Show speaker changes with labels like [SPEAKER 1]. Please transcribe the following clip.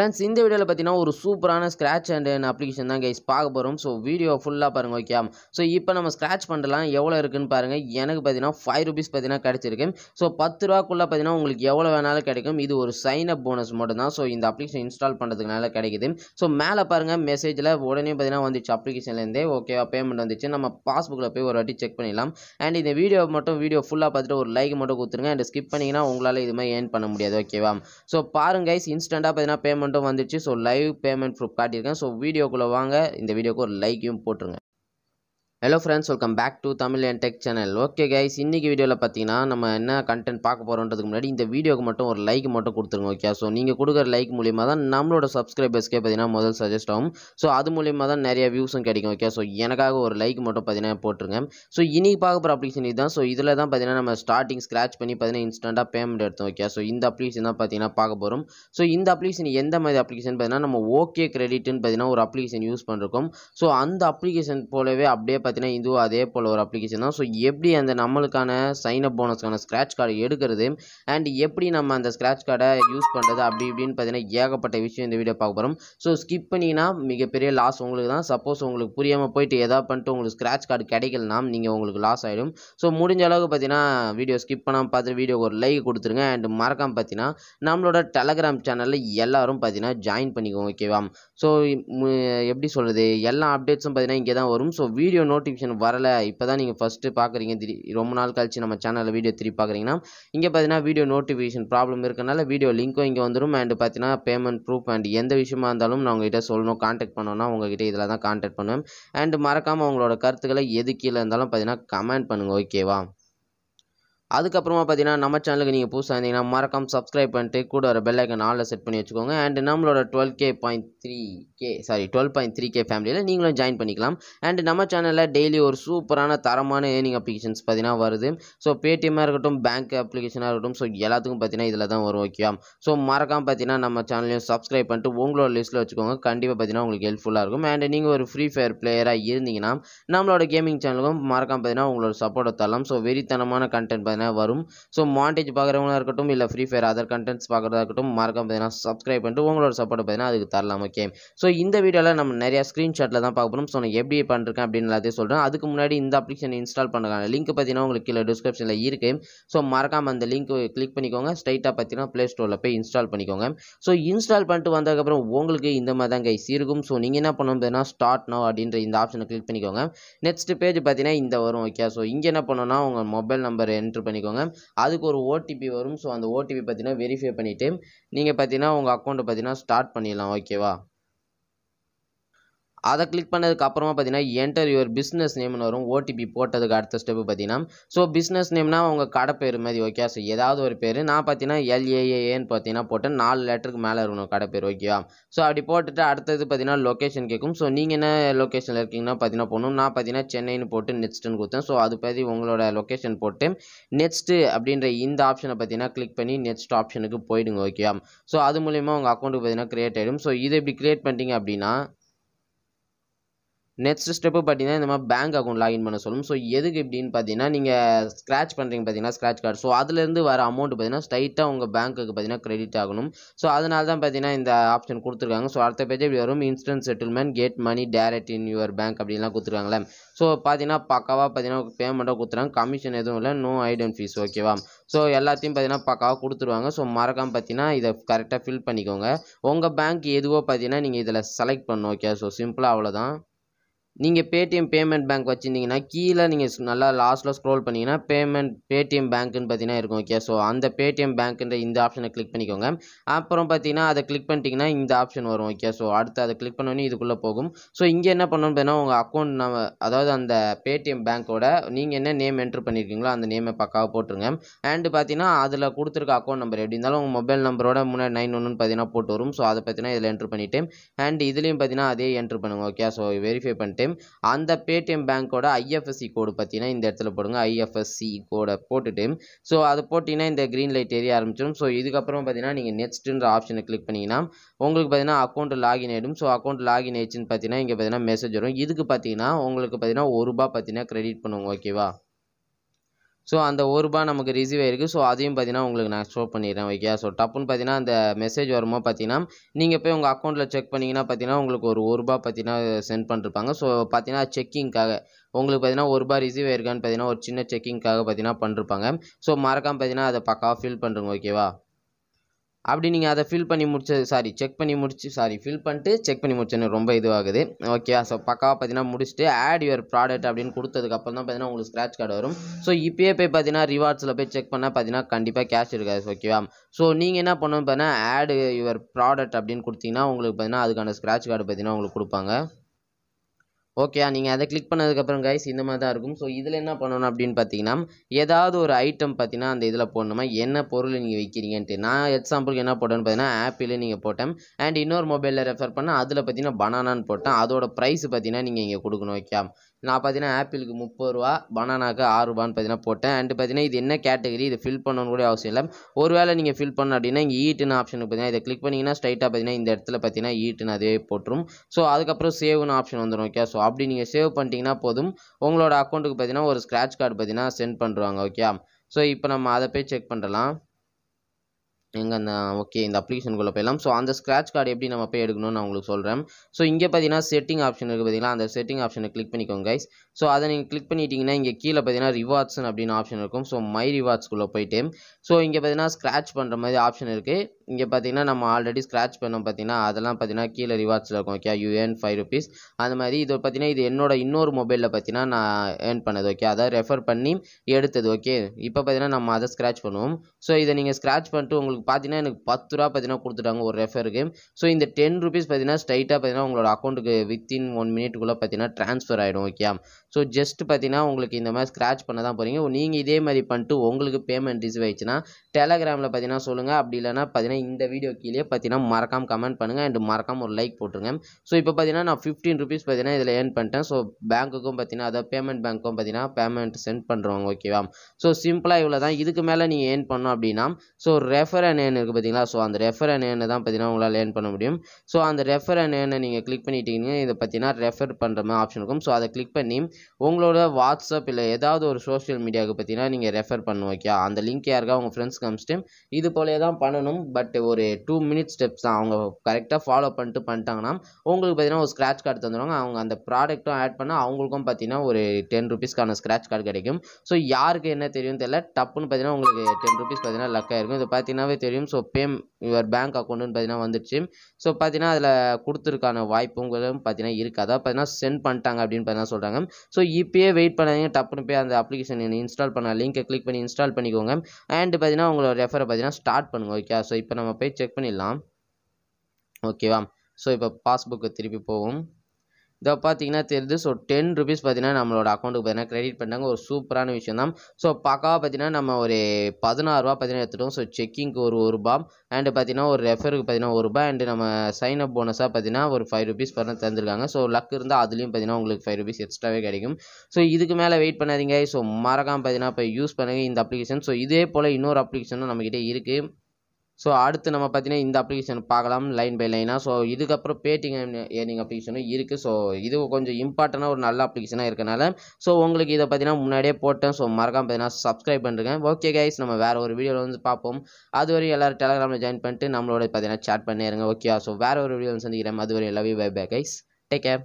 [SPEAKER 1] Friends இந்த வீடியோவில் பார்த்தீங்கன்னா ஒரு சூப்பரான ஸ்க்ராட்ச் அண்ட் அப்ளிகேஷன் தான் கைஸ் பார்க்க போகிறோம் ஸோ வீடியோ ஃபுல்லாக பாருங்க ஓகே ஸோ இப்போ நம்ம ஸ்க்ராட்ச் பண்ணலாம் எவ்வளோ இருக்குன்னு பாருங்கள் எனக்கு பார்த்தீங்கன்னா ஃபைவ் ருபீஸ் பார்த்தீங்கன்னா கிடச்சிருக்கு. ஸோ பத்து ரூபாக்குள்ளே பார்த்தீங்கன்னா உங்களுக்கு எவ்வளோ வேணாலும் கிடைக்கும். இது ஒரு சைன் அப் போனஸ் மட்டும் தான் ஸோ இந்த அப்ளிகேஷன் இன்ஸ்டால் பண்ணுறதுனால கிடைக்குது. ஸோ மேலே பாருங்கள் மெசேஜில் உடனே பார்த்தீங்கன்னா வந்துச்சு அப்ளிகேஷன்லேருந்தே ஓகேவா பேமெண்ட் வந்துச்சு. நம்ம பாஸ்புக்கில் போய் ஒரு வாட்டி செக் பண்ணிடலாம். அண்ட் இந்த வீடியோ மட்டும் வீடியோ ஃபுல்லாக பார்த்துட்டு ஒரு லைக் மட்டும் கொடுத்துருங்க. அண்ட் ஸ்கிப் பண்ணிங்கன்னா உங்களால் இது மாதிரி ஏர்ன் பண்ண முடியாது. ஓகேவா ஸோ பாருங்க கைஸ் இன்ஸ்டண்ட்டாக பார்த்தீங்கன்னா பேமெண்ட் பேமெண்ட்டும் வந்துச்சு ஸோ லைவ் பேமெண்ட் ப்ரூஃப் காட்டியிருக்கேன். ஸோ வீடியோக்குள்ளே வாங்க. இந்த வீடியோக்கு ஒரு லைக்கையும் போட்டுருங்க. Hello friends welcome back to Tamil and tech channel okay guys இன்றைக்கி வீடியோவில் பார்த்தீங்கன்னா நம்ம என்ன கண்டென்ட் பார்க்க போகிறோன்றதுக்கு முன்னாடி இந்த வீடியோக்கு மட்டும் ஒரு லைக் மட்டும் கொடுத்துருங்க ஓகே ஸோ நீங்கள் கொடுக்குற லைக் மூலியமாக தான் நம்மளோட சப்ஸ்கிரைபர்ஸ்க்கே பார்த்தீங்கன்னா முதல் சஜஸ்ட் ஆகும். ஸோ அது மூலியமாக தான் நிறைய வியூஸும் கிடைக்கும் ஓகே ஸோ எனக்காக ஒரு லைக் மட்டும் பார்த்தீங்கன்னா போட்டுருங்க. ஸோ இன்றைக்கி பார்க்க போகிற அப்ளிகேஷன் இதுதான். ஸோ இதில் தான் பார்த்தீங்கன்னா நம்ம ஸ்டார்டிங் ஸ்க்ராச் பண்ணி பார்த்தீங்கன்னா இன்ஸ்டண்ட்டாக பேமெண்ட் எடுத்தோம் ஓகே ஸோ இந்த அப்ளிகேஷன் தான் பார்த்தீங்கன்னா பார்க்க போகிறோம் ஸோ இந்த அப்ளிகேஷன் எந்த மாதிரி அப்ளிகேஷன் பார்த்தீங்கன்னா நம்ம ஓகே கிரெடிட்னு பார்த்தீங்கன்னா ஒரு அப்ளிகேஷன் யூஸ் பண்ணிருக்கோம். ஸோ அந்த அப்ளிகேஷன் போலவே அப்படியே பார்த்தீங்கன்னா இதுவும் அதே போல் ஒரு அப்ளிகேஷன் தான். ஸோ எப்படி அந்த நம்மளுக்கான சைன் அப் போனஸ்க்கான ஸ்க்ராட்ச் கார்டு எடுக்கிறது? அண்ட் எப்படி நம்ம அந்த ஸ்க்ராட்ச் கார்டை யூஸ் பண்ணுறது அப்படி இப்படின்னு பார்த்தீங்கன்னா ஏகப்பட்ட விஷயம் இந்த வீடியோ பார்க்க போகிறோம் ஸோ ஸ்கிப் பண்ணிங்கன்னா மிகப்பெரிய லாஸ் உங்களுக்கு தான். சப்போஸ் உங்களுக்கு புரியாமல் போயிட்டு எதாவது பண்ணிட்டு உங்களுக்கு ஸ்க்ராட்ச் கார்டு கிடைக்கலனா நீங்கள் உங்களுக்கு லாஸ் ஆகிடும் ஸோ முடிஞ்ச அளவுக்கு பார்த்தீங்கன்னா வீடியோ ஸ்கிப் பண்ணாமல் பார்த்து வீடியோ ஒரு லைக் கொடுத்துருங்க. அண்ட் மறக்காமல் பார்த்தீங்கன்னா நம்மளோட டெலகிராம் சேனலில் எல்லோரும் பார்த்தீங்கன்னா ஜாயின் பண்ணிக்கோங்க ஓகேவா ஸோ எப்படி சொல்கிறது எல்லா அப்டேட்ஸும் பார்த்தீங்கன்னா இங்கே தான் வரும். ஸோ வீடியோ நோட்டிஃபிகேஷன் வரலை இப்போ தான் நீங்கள் ஃபஸ்ட்டு பார்க்குறீங்க திரி ரொம்ப நாள் கழிச்சு நம்ம சேனலில் வீடியோ திருப்பி பார்க்குறீங்கன்னா இங்கே பார்த்தீங்கன்னா வீடியோ நோட்டிஃபிகேஷன் ப்ராப்ளம் இருக்கனால வீடியோ லிங்க்கும் இங்கே வந்துடும் அண்ட் பார்த்தீங்கன்னா பேமெண்ட் ப்ரூஃப் அண்ட் எந்த விஷயமா இருந்தாலும் நான் உங்ககிட்ட சொல்லணும் காண்டாக்ட் பண்ணோன்னா உங்ககிட்ட இதில் தான் காண்டாக்ட் பண்ணுவேன். அண்ட் மறக்காமல் உங்களோட கருத்துக்களை எது கீழே இருந்தாலும் பார்த்தீங்கன்னா கமெண்ட் பண்ணுங்கள் ஓகேவா அதுக்கப்புறமா பார்த்தீங்கன்னா நம்ம சேனலுக்கு நீங்கள் புதுசாக இருந்தீங்கன்னா மறக்காம சப்ஸ்கிரைப் பண்ணிட்டு கூட ஒரு பெல்லைக்கன் ஆலில் செட் பண்ணி வச்சுக்கோங்க. அண்ட் நம்மளோட twelve K point three K sorry twelve point three K ஃபேமிலியில் நீங்களும் ஜாயின் பண்ணிக்கலாம். அண்ட் நம்ம சேனலில் டெய்லி ஒரு சூப்பரான தரமான ஏர்னிங் அப்ளிகேஷன்ஸ் பார்த்தீங்கன்னா வருது. ஸோ பேடிஎம்மாக இருக்கட்டும் பேங்க் அப்ளிகேஷனாக இருக்கட்டும் ஸோ எல்லாத்துக்கும் பார்த்தீங்கன்னா இதில் தான் வரும் ஓகேவா ஸோ மறக்காம பார்த்தீங்கன்னா நம்ம சேனலையும் சப்ஸ்கிரைப் பண்ணிட்டு உங்களோட லிஸ்ட்டில் வச்சுக்கோங்க. கண்டிப்பாக பார்த்தீங்கன்னா உங்களுக்கு ஹெல்ப்ஃபுல்லாக இருக்கும். அண்ட் நீங்கள் ஒரு ஃப்ரீ ஃபயர் பிளேயராக இருந்தீங்கன்னா நம்மளோட கேமிங் சேனலுக்கும் மறக்காம பார்த்தீங்கன்னா உங்களோட சப்போர்ட்டை தரலாம். ஸோ வெறித்தனமான கண்டென்ட் பார்த்தீங்கன்னா வரும். ஸோ மாண்டேஜ் பார்க்குறவங்களா இருக்கட்டும் இல்லை ஃப்ரீ ஃபயர் அதர் கண்டென்ட்ஸ் பார்க்குறதா இருக்கட்டும் மறக்காம பார்த்தீங்கன்னா சப்ஸ்கிரைப் பண்ணிட்டு உங்களோட சப்போர்ட் பார்த்தீங்கன்னா அதுக்கு தரலாம் ஓகே ஸோ இந்த வீடியோவில் நம்ம நிறைய ஸ்க்ரீன்ஷாட்டில் தான் பார்க்க போகிறோம் ஸோ நான் எப்படி பண்ணிருக்கேன் அப்படின்னு எல்லாத்தையும் சொல்கிறேன் அதுக்கு முன்னாடி இந்த அப்ளிகேஷன் இன்ஸ்டால் பண்ணுறாங்க லிங்க் பார்த்தீங்கன்னா உங்களுக்கு கீழே டிஸ்கிரிப்ஷனில் இருக்குது ஸோ மறக்காம அந்த லிங்க் கிளிக் பண்ணிக்கோங்க. ஸ்ட்ரைட்டாக பார்த்தீங்கன்னா ப்ளே ஸ்டோரில் போய் இன்ஸ்டால் பண்ணிக்கோங்க. ஸோ இன்ஸ்டால் பண்ணிட்டு வந்ததுக்கப்புறம் உங்களுக்கு இந்த மாதிரி தான் கைஸ் இருக்கும். ஸோ நீங்கள் என்ன பண்ணணும் ஸ்டார்ட் நோ அப்படின்ற இந்த ஆப்ஷனை கிளிக் பண்ணிக்கோங்க. நெக்ஸ்ட் பேஜ் பார்த்தீங்கன்னா இந்த வரும் ஓகே ஸோ இங்கே என்ன பண்ணணும்னா உங்கள் மொபைல் நம்பர் என்ட்ரு பண்ணிக்கோங்க. அதுக்கு ஒரு ஓடிபி வரும். ஸோ அந்த ஓடிபி பார்த்தீங்கன்னா வெரிஃபை பண்ணிவிட்டு நீங்கள் பார்த்தீங்கன்னா உங்கள் அக்கௌண்ட்டை பார்த்தீங்கன்னா ஸ்டார்ட் பண்ணிடலாம். ஓகேவா அதை கிளிக் பண்ணதுக்கு அப்புறமா பார்த்தீங்கன்னா என்டர் யுவர் பிஸ்னஸ் நேம்னு வரும். ஓடிபி போட்டதுக்கு அடுத்த ஸ்டெப்பு பார்த்தீங்கன்னா ஸோ பிஸ்னஸ் நேம்னா உங்கள் கடை பேர் மாதிரி ஓகே ஸோ ஏதாவது ஒரு பேர். நான் பார்த்தீங்கன்னா எல்ஏஏஏன்னு பார்த்தீங்கன்னா போட்டு நாலு லெட்டருக்கு மேலே இருக்கணும் கடை பேர் ஓகேவா ஸோ அப்படி போட்டுட்டு அடுத்தது பார்த்தீங்கன்னா லொக்கேஷன் கேட்கும். ஸோ நீங்கள் என்ன லொக்கேஷனில் இருக்கீங்கன்னா பார்த்தீங்கன்னா போகணும். நான் பார்த்தீங்கன்னா சென்னைன்னு போட்டு நெக்ஸ்ட்டுன்னு கொடுத்தேன். ஸோ அது பற்றி உங்களோட லொக்கேஷன் போட்டு நெக்ஸ்ட்டு அப்படின்ற இந்த ஆப்ஷனை பார்த்தீங்கன்னா கிளிக் பண்ணி நெக்ஸ்ட் ஆப்ஷனுக்கு போயிடுங்க ஓகேவா ஸோ அது மூலிமா உங்கள் அக்கௌண்ட்டுக்கு பார்த்தீங்கன்னா க்ரியேட் ஆகிடும் ஸோ இது இப்படி க்ரியேட் பண்ணிட்டீங்க அப்படின்னா நெக்ஸ்ட் ஸ்டெப்பு பார்த்தீங்கன்னா இந்த மாதிரி பேங்க் அக்கௌண்ட் லாகின் பண்ண சொல்லும். ஸோ எதுக்கு இப்படின்னு பார்த்தீங்கன்னா நீங்கள் ஸ்க்ராச் பண்ணுறீங்க பார்த்தீங்கன்னா ஸ்க்ராச் கார்டு ஸோ அதுலேருந்து வர அமௌண்ட் பார்த்தீங்கன்னா ஸ்ட்ரைட்டாக உங்கள் பேங்க்குக்கு பார்த்தீங்கன்னா கிரெடிட் ஆகணும். ஸோ அதனால தான் பார்த்தீங்கன்னா இந்த ஆப்ஷன் கொடுத்துருக்காங்க. ஸோ அடுத்த பேஜ் இப்படி வரும். Instant settlement get money direct in your bank அப்படின்லாம் கொடுத்துருக்காங்களே ஸோ பார்த்தீங்கன்னா பக்காவாக பார்த்தீங்கன்னா பேமெண்ட்டாக கொடுத்துறாங்க கமிஷன் எதுவும் இல்லை. நோ ஐடன் ஃபீஸ் ஓகேவா ஸோ எல்லாத்தையும் பார்த்தீங்கன்னா பக்காவாக கொடுத்துருவாங்க. ஸோ மறக்காமல் பார்த்தீங்கன்னா இதை கரெக்டாக ஃபில் பண்ணிக்கோங்க. உங்கள் பேங்க் எதுவோ பார்த்தீங்கன்னா நீங்கள் இதில் செலக்ட் பண்ணணும். ஓகே ஸோ சிம்பிளாக அவ்வளோதான் நீங்கள் பேடிஎம் பேமெண்ட் பேங்க் வச்சுருந்தீங்கன்னா கீழே நீங்கள் நல்லா லாஸ்ட்டில் ஸ்க்ரோல் பண்ணிங்கன்னா பேமெண்ட் பேடிஎம் பேங்க்குன்னு பார்த்தீங்கன்னா இருக்கும் ஓகே ஸோ அந்த பேடிஎம் பேங்க்குன்ற இந்த ஆப்ஷனை கிளிக் பண்ணிக்கோங்க. அப்புறம் பார்த்தீங்கன்னா அதை கிளிக் பண்ணிட்டீங்கன்னா இந்த ஆப்ஷன் வரும் ஓகே ஸோ அடுத்து அதை கிளிக் பண்ணோன்னே இதுக்குள்ளே போகும். ஸோ இங்கே என்ன பண்ணணும் பார்த்தீங்கன்னா உங்கள் அக்கௌண்ட் நம்ம அதாவது அந்த பேடிஎம் பேங்க்கோட நீங்கள் என்ன நேம் என்ட்ரு பண்ணியிருக்கீங்களோ அந்த நேமை பக்காவாக போட்டுருங்க. அண்டு பார்த்தீங்கன்னா அதில் கொடுத்துருக்க அக்கௌண்ட் நம்பர் எப்படி இருந்தாலும் உங்கள் மொபைல் நம்பரோட முன்னாடி நைன் ஒன்று பார்த்தீங்கன்னா போட்டு வரும். ஸோ அதை பார்த்தீங்கன்னா இதில் என்ட்ரு பண்ணிவிட்டு அண்ட் இதுலேயும் பார்த்தீங்கன்னா அதே என்ட்ரு பண்ணுங்கள் ஓகே ஸோ வெரிஃபை பண்ணிட்டு அந்த பேடிஎம் பேங்க்கோட ஐஎஃப்எஸ்சி கோடு பார்த்தீங்கன்னா இந்த இடத்துல போடுங்க. ஐஎஃப்எஸ்சி கோடை போட்டுட்டு ஸோ அதை போட்டிங்கன்னா இந்த க்ரீன் லைட் எரிய ஆரம்பிச்சிடும். ஸோ இதுக்கப்புறம் பார்த்தீங்கன்னா நீங்கள் நெக்ஸ்ட்டுன்ற ஆப்ஷனை கிளிக் பண்ணிங்கன்னா உங்களுக்கு பார்த்தீங்கன்னா அக்கௌண்ட் லாகின் ஆகிடும் ஸோ அக்கௌண்ட் லாகின் ஆயிடுச்சுன்னு பார்த்தீங்கன்னா இங்கே பார்த்தீங்கன்னா மெசேஜ் வரும். இதுக்கு பார்த்தீங்கன்னா உங்களுக்கு பார்த்தீங்கன்னா ஒரு ரூபா பார்த்தீங்கன்னா கிரெடிட் பண்ணுவோம் ஓகேவா ஸோ அந்த ஒரு ரூபா நமக்கு ரிசீவ் ஆயிருக்கு. ஸோ அதையும் பார்த்தீங்கன்னா உங்களுக்கு நான் ஷோ பண்ணிடுறேன். ஓகே ஸோ டப்புன்னு பார்த்தீங்கன்னா அந்த மெசேஜ் வரும்போது பார்த்தீங்கன்னா நீங்கள் போய் உங்கள் அக்கௌண்ட்டில் செக் பண்ணிங்கன்னா பார்த்தீங்கன்னா உங்களுக்கு ஒரு ஒரு ரூபா பார்த்தீங்கன்னா சென்ட் பண்ணிருப்பாங்க. ஸோ பார்த்தீங்கன்னா செக்கிங்க்காக உங்களுக்கு பார்த்தீங்கன்னா ஒரு ரூபா ரிசீவ் ஆயிருக்கான்னு பார்த்தீங்கன்னா ஒரு சின்ன செக்கிங்காக பார்த்தீங்கன்னா பண்ணிருப்பாங்க. ஸோ மறக்காமல் பார்த்தீங்கன்னா அதை பக்காவாக ஃபில் பண்ணுறோங்க ஓகேவா அப்படி நீங்கள் அதை ஃபில் பண்ணி முடிச்சு சாரி செக் பண்ணி முடிச்சு சாரி ஃபில் பண்ணிட்டு செக் பண்ணி முடிச்சேன்னு ரொம்ப இதுவாகுது. ஓகே ஸோ பக்காவாக பார்த்தீங்கன்னா முடிச்சுட்டு ஆட் யுவர் ப்ராடக்ட் அப்படின்னு கொடுத்ததுக்கப்புறம் தான் பார்த்தீங்கன்னா உங்களுக்கு ஸ்க்ராட்ச் கார்டு வரும். ஸோ இப்போயே போய் பார்த்தீங்கன்னா ரிவார்ட்ஸில் போய் செக் பண்ணால் பார்த்தீங்கன்னா கண்டிப்பாக கேஷ் இருக்காது ஓகேவா ஸோ நீங்கள் என்ன பண்ணணும் பார்த்தீங்கன்னா ஆட் யுவர் ப்ராடக்ட் அப்படின்னு கொடுத்தீங்கன்னா உங்களுக்கு பார்த்தீங்கன்னா அதுக்கான ஸ்க்ராட்ச் கார்டு பார்த்தீங்கன்னா உங்களுக்கு கொடுப்பாங்க. ஓகே நீங்கள் அதை கிளிக் பண்ணதுக்கப்புறம் கைஸ் இந்த மாதிரி தான் இருக்கும். ஸோ இதில் என்ன பண்ணணும் அப்படின்னு பார்த்தீங்கன்னா ஏதாவது ஒரு ஐட்டம் பார்த்தீங்கன்னா அந்த இதில் போடணுமா? என்ன பொருள் நீங்கள் விற்கிறீங்கன்ட்டு நான் எக்ஸாம்பிளுக்கு என்ன போட்டேன்னு பார்த்தீங்கன்னா ஆப்பிள் நீங்கள் போட்டேன். அண்ட் இன்னொரு மொபைலில் ரெஃபர் பண்ணால் அதில் பார்த்தீங்கன்னா பனானான்னு போட்டேன். அதோட ப்ரைஸ் பார்த்தீங்கன்னா நீங்கள் இங்கே கொடுக்கணும் ஓகே நான் பார்த்தீங்கன்னா ஆப்பிளுக்கு முப்பது ரூபா பனானாக்கு ஆறு ரூபான்னு பார்த்தீங்கன்னா போட்டேன். அண்ட் பார்த்தீங்கன்னா இது என்ன கேட்டகரி? இதை ஃபில் பண்ணணும்னு கூட அவசியம் இல்லை. ஒருவேளை நீங்கள் ஃபில் பண்ணணும் அப்படின்னா இங்கே ஈட்டுன்னு ஆப்ஷனுக்கு பார்த்தீங்கன்னா இதை கிளிக் பண்ணிங்கன்னா ஸ்ட்ரைட்டாக பார்த்தீங்கன்னா இந்த இடத்துல பார்த்தீங்கன்னா ஈட்டுன்னு அதே போட்டுரும். ஸோ அதுக்கப்புறம் சேவ்னு ஆப்ஷன் வந்துடும் ஓகே ஸோ அப்படி நீங்கள் சேவ் பண்ணிட்டீங்கன்னா போதும். உங்களோட அக்கௌண்ட்டுக்கு பார்த்தீங்கன்னா ஒரு ஸ்க்ராட்ச் கார்டு பார்த்தீங்கன்னா சென்ட் பண்ணுறாங்க ஓகே ஸோ இப்போ நம்ம அதை போய் செக் பண்ணலாம். எங்கே அந்த ஓகே இந்த அப்ளிகேஷனுக்குள்ளே போயிடலாம். ஸோ அந்த ஸ்க்ராட்ச் கார்டு எப்படி நம்ம போய் எடுக்கணும்னு நான் உங்களுக்கு சொல்கிறேன் ஸோ இங்கே பார்த்தீங்கன்னா செட்டிங் ஆப்ஷன் இருக்குது பார்த்தீங்களா அந்த செட்டிங் ஆப்ஷனை கிளிக் பண்ணிக்கோங்க கைஸ் ஸோ அதை நீங்கள் கிளிக் பண்ணிட்டீங்கன்னா இங்கே கீழே பார்த்தீங்கன்னா ரிவார்ட்ஸ் அப்படின்னு ஆப்ஷன் இருக்கும். ஸோ மை ரிவார்ட்ஸ்குள்ளே போயிட்டு ஸோ இங்கே பார்த்தீங்கன்னா ஸ்க்ராட்ச் பண்ணுற மாதிரி ஆப்ஷன் இருக்குது இங்கே பார்த்தீங்கன்னா நம்ம ஆல்ரெடி ஸ்க்ராட்ச் பண்ணோம் பார்த்தீங்கன்னா அதெல்லாம் பார்த்தீங்கன்னா கீழே ரிவார்ட்ஸில் இருக்கும் ஓகே யூஎன் ஃபைவ் ருபீஸ் அந்த மாதிரி இது பார்த்தீங்கன்னா இது என்னோட இன்னொரு மொபைலில் பார்த்தீங்கன்னா நான் ஏர்ன் பண்ணது ஓகே அதை ரெஃபர் பண்ணி எடுத்தது ஓகே இப்போ பார்த்தீங்கன்னா நம்ம அதை ஸ்க்ராட்ச் பண்ணுவோம். ஸோ இதை நீங்கள் ஸ்க்ராட்ச் பண்ணிட்டு உங்களுக்கு பார்த்தீங்கன்னா எனக்கு பத்து ரூபா பார்த்தீங்கன்னா கொடுத்துட்டாங்க ஒரு ரெஃபருக்கு ஸோ இந்த டென் ருபீஸ் பார்த்தீங்கன்னா ஸ்ட்ரைட்டாக பார்த்தீங்கன்னா உங்களோட அக்கௌண்ட்டுக்கு வித்தின் ஒன் மினிட்டுக்குள்ளே பார்த்தீங்கன்னா ட்ரான்ஸ்ஃபர் ஆகிடும் ஓகே ஸோ ஜஸ்ட் பார்த்தீங்கன்னா உங்களுக்கு இந்த மாதிரி ஸ்க்ராட்ச் பண்ண தான் போகிறீங்க நீங்கள் இதே மாதிரி பண்ணிட்டு உங்களுக்கு பேமெண்ட் ரிசீவ் ஆயிடுச்சுன்னா டெலகிராமில் பார்த்தீங்கன்னா சொல்லுங்கள் அப்படி இல்லைனா பார்த்தீங்கன்னா இந்த வீடியோ கீழே பார்த்தீங்கன்னா மறக்காம கமெண்ட் பண்ணுங்கள் அண்ட் மறக்காம ஒரு லைக் போட்டுருங்க. ஸோ இப்போ பார்த்தீங்கன்னா நான் ஃபிஃப்டீன் ருபீஸ் பார்த்தீங்கன்னா இதில் ஏர்ன் பண்ணிட்டேன். ஸோ பேங்க்குக்கும் பார்த்தீங்கன்னா அதாவது பேமெண்ட் பேங்க்கும் பார்த்தீங்கன்னா பேமெண்ட் சென்ட் பண்ணுறவங்க ஓகேவா ஸோ சிம்பிளாக இவ்வளோ தான் இதுக்கு மேலே நீங்கள் ஏர்ன் பண்ணோம் அப்படின்னா ஸோ ரெஃபர் அண்ட் ஏர்ன் இருக்குது பார்த்தீங்களா ஸோ அந்த ரெஃபர் அண்ட் ஏர்னை தான் பார்த்தீங்கன்னா உங்களால் ஏர்ன் பண்ண முடியும். ஸோ அந்த ரெஃபர் அண்ட் ஏர்னை நீங்கள் கிளிக் பண்ணிட்டீங்கன்னா இதை பார்த்தீங்கன்னா ரெஃபர் பண்ணுற மாதிரி ஆப்ஷன் இருக்கும். ஸோ அதை கிளிக் பண்ணி உங்களோட வாட்ஸ்அப் இல்லை ஏதாவது ஒரு சோஷியல் மீடியாவுக்கு பார்த்தீங்கன்னா நீங்கள் ரெஃபர் பண்ணணும் ஓகே அந்த லிங்க் யாருக்கா உங்கள் ஃப்ரெண்ட்ஸ்க்கு அனுப்பிச்சிட்டு இது போலே தான் பண்ணணும். பட் ஒரு டூ மினிட் ஸ்டெப்ஸ் தான். அவங்க கரெக்டாக ஃபாலோ பண்ணிட்டு பண்ணிட்டாங்கன்னா உங்களுக்கு பார்த்தீங்கன்னா ஒரு ஸ்க்ராட்ச் கார்டு தந்துடுவாங்க அவங்க அந்த ப்ராடக்ட்டும் ஆட் பண்ணால் அவங்களுக்கும் பார்த்தீங்கன்னா ஒரு டென் ருபீஸ்க்கான ஸ்க்ராட்ச் கார்டு கிடைக்கும். ஸோ யாருக்கு என்ன தெரியும் தெரியல. டப்புன்னு பார்த்தீங்கன்னா உங்களுக்கு டென் ருபீஸ் பார்த்தீங்கன்னா லக்காக இருக்கும் இது பார்த்தீங்கன்னாவே தெரியும். ஸோ பேம் யுவர் பேங்க் அக்கௌண்ட்டுன்னு பார்த்தீங்கன்னா வந்துடுச்சு ஸோ பார்த்தீங்கன்னா அதில் கொடுத்துருக்கான வாய்ப்புங்களும் பார்த்தீங்கன்னா இருக்குது அதாவது பார்த்தீங்கன்னா சென்ட் பண்ணிட்டாங்க அப்படின்னு பார்த்தீங்கன்னா சொல்கிறாங்க ஸோ இப்போயே வெயிட் பண்ணாதீங்க. டப்புன்னு போய் அந்த அப்ளிகேஷன் இன்ஸ்டால் பண்ண லிங்கை கிளிக் பண்ணி இன்ஸ்டால் பண்ணிக்கோங்க. அண்ட் பார்த்தீங்கன்னா உங்களோட ரெஃபரை பார்த்தீங்கன்னா ஸ்டார்ட் பண்ணுங்க ஓகே ஸோ இப்போ நம்ம போய் செக் பண்ணிடலாம். ஓகேவா ஸோ இப்போ பாஸ்புக்கு திருப்பி போவோம் இதை பார்த்தீங்கன்னா தெரியுது. ஸோ டென் ருபீஸ் பார்த்தீங்கன்னா நம்மளோட அக்கௌண்ட்டுக்கு பார்த்தீங்கன்னா கிரெடிட் பண்ணாங்க ஒரு சூப்பரான விஷயம் தான் ஸோ பக்காவாக பார்த்தீங்கன்னா நம்ம ஒரு பதினாறுரூவா பார்த்தீங்கன்னா எடுத்துட்டோம். ஸோ செக்கிங்க்கு ஒரு ஒரு ரூபா. அண்டு பார்த்தீங்கன்னா ஒரு ரெஃபருக்கு பார்த்தீங்கன்னா ஒரு ரூபா. அண்டு நம்ம சைன் அப் போனஸாக பார்த்தீங்கன்னா ஒரு ஃபைவ் ருபீஸ் பார்த்தீங்கன்னா தந்திருக்காங்க. ஸோ லக் இருந்தால் அதுலேயும் பார்த்தீங்கன்னா உங்களுக்கு ஃபைவ் ருபீஸ் எக்ஸ்ட்ராவே கிடைக்கும். ஸோ இதுக்கு மேலே வெயிட் பண்ணாதீங்க. ஸோ மறக்காமல் பார்த்தீங்கன்னா இப்போ யூஸ் பண்ணுங்க இந்த அப்ளிகேஷன் ஸோ இதே போல் இன்னொரு அப்ளிகேஷனும் நம்மக்கிட்ட இருக்குது ஸோ அடுத்து நம்ம பார்த்தீங்கன்னா இந்த அப்ளிகேஷன் பார்க்கலாம் லைன் பை லைனாக ஸோ இதுக்கப்புறம் பேட்டிங் ஏர்னிங் அப்ளிகேஷனும் இருக்குது ஸோ இது கொஞ்சம் இம்பார்ட்டண்டாக ஒரு நல்ல அப்ளிகேஷனாக இருக்கனால. ஸோ உங்களுக்கு இதை பார்த்தீங்கன்னா முன்னாடியே போட்டேன். ஸோ மறக்காம பார்த்தீங்கன்னா சப்ஸ்கிரைப் பண்ணுறேங்க ஓகே கைஸ் நம்ம வேறு ஒரு வீடியோவில் வந்து பார்ப்போம். அதுவரையும் எல்லோரும் டெலகிராமில் ஜாயின் பண்ணிட்டு நம்மளோட பார்த்தீங்கன்னா சேட் பண்ணிடுங்க ஓகே ஸோ வேறு ஒரு வீடியோ வந்து சந்திக்கிறேன். அதுவரை love you bye bye guys take care